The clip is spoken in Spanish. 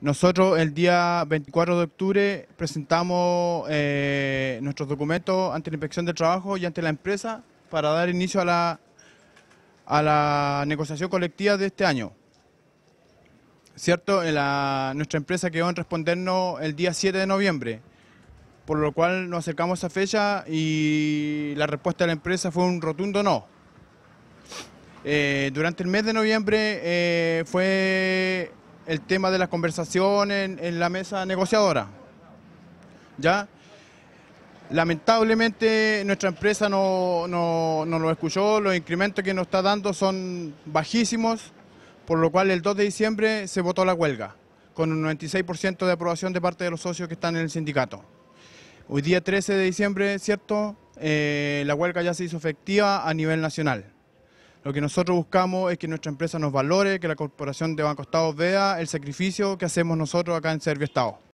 Nosotros el día 24 de octubre presentamos eh, nuestros documentos ante la inspección del trabajo y ante la empresa para dar inicio a la, a la negociación colectiva de este año. ¿Cierto? Nuestra empresa quedó en respondernos el día 7 de noviembre, por lo cual nos acercamos a esa fecha y la respuesta de la empresa fue un rotundo no. Eh, durante el mes de noviembre eh, fue el tema de las conversaciones en, la mesa negociadora. ¿Ya? Lamentablemente nuestra empresa no, no, no, lo escuchó, los incrementos que nos está dando son bajísimos, por lo cual el 2 de diciembre se votó la huelga, con un 96% de aprobación de parte de los socios que están en el sindicato. Hoy día 13 de diciembre, ¿cierto? Eh, la huelga ya se hizo efectiva a nivel nacional. Lo que nosotros buscamos es que nuestra empresa nos valore, que la Corporación de Banco Estado vea el sacrificio que hacemos nosotros acá en Servio Estado.